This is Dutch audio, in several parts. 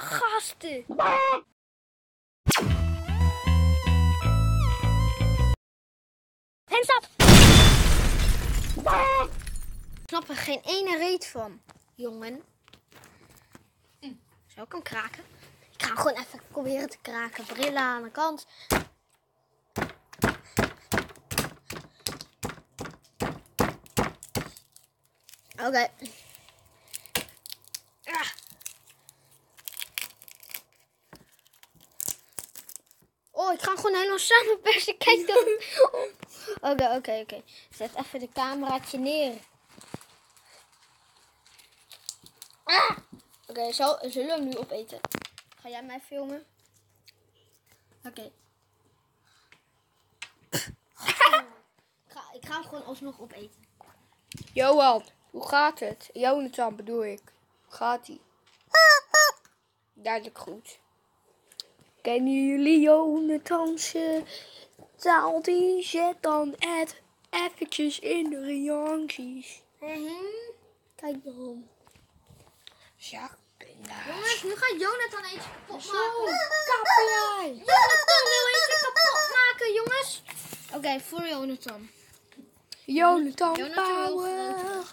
Gasten. Hands. Ik snap er geen ene reet van, jongen. Hm, Zou ik hem kraken? Ik ga hem gewoon even proberen te kraken. Brillen aan de kant. Oké. Ik ga gewoon helemaal samen persen. Kijk dan. Oké, oké, oké. Zet even de cameraatje neer. Ah! Oké, zo zullen we hem nu opeten? Ga jij mij filmen? Oké. ik, ga, ik ga hem gewoon alsnog opeten. Johan, hoe gaat het? Jonathan bedoel ik. Hoe gaat ie? Duidelijk goed. Kennen jullie Jonathanse taal? Die zet dan het eventjes in de reacties. Kijk dan. Ja, pinda's. Jongens, nu gaat Jonathan eentje kapot Zo, maken. Jonathan wil eentje kapot maken, jongens. Oké, voor Jonathan. Jonathan, Jonathan Power.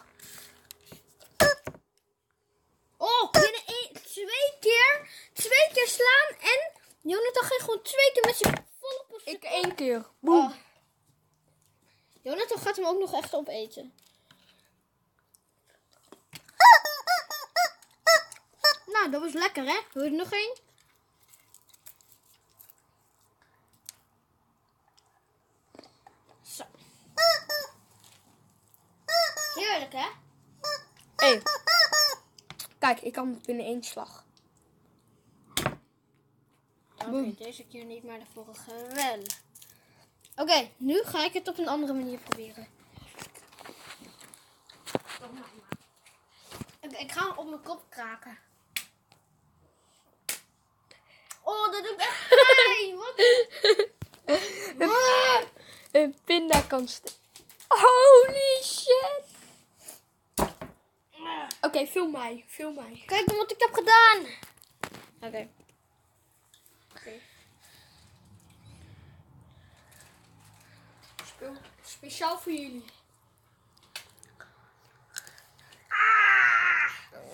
Oh, binnen één, twee keer, twee keer slaan en Jonathan ging gewoon twee keer met zijn volle op Ik één keer. Boem. Oh. Jonathan gaat hem ook nog echt opeten. Nou, dat was lekker, hè? Wil je er nog één? Zo. Heerlijk, hè? Hey. Kijk, ik kan het binnen één slag. Oké, deze keer niet, maar de vorige wel. Oké, nu ga ik het op een andere manier proberen. Ik ga hem op mijn kop kraken. Oh, dat doet echt pijn. Wat? Een pinda kan Holy shit. Oké, film mij. Film mij. Kijk dan wat ik heb gedaan. Oké. Speel- Speciaal voor jullie.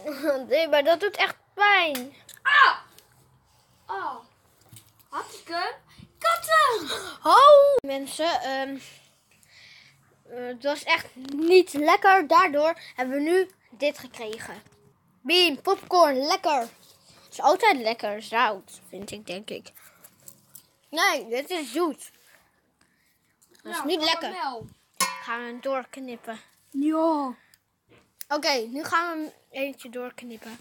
Nee, maar dat doet echt pijn. Ah! Oh. Had ik hem? Hem! Oh! Mensen, ehm, eh, het was echt niet lekker. Daardoor hebben we nu dit gekregen. Beam, popcorn, lekker. Het is altijd lekker zout, vind ik, denk ik. Nee, dit is zoet. Dat is niet lekker. Wel. Gaan we hem doorknippen. Ja. Oké, nu gaan we hem eentje doorknippen.